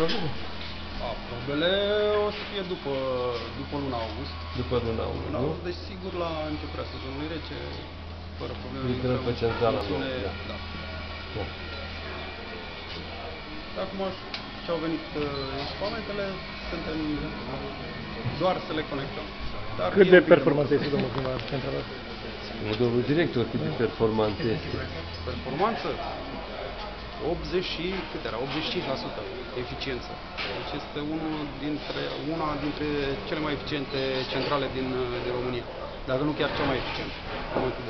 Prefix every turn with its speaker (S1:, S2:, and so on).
S1: probleme?
S2: A, probele o să fie după, după luna august.
S1: După luna august,
S2: Luna
S1: nu?
S2: august, deci sigur la începerea sezonului rece, fără probleme.
S1: Intrăm
S2: lucrăm
S1: pe centrala
S2: tensiune,
S1: nouă, da.
S2: da.
S1: Da.
S2: Dar Acum ce au venit uh, echipamentele, suntem doar să le conectăm. Dar
S3: Cât
S2: e
S3: de
S2: un pic
S3: performant este domnul primar central?
S1: Nu, Domnul director, cât de performant este.
S2: Performanță 80 și cât era? 85% eficiență. Deci este unul dintre, una dintre cele mai eficiente centrale din, uh, din România. Dacă nu chiar cea mai eficientă în momentul de față.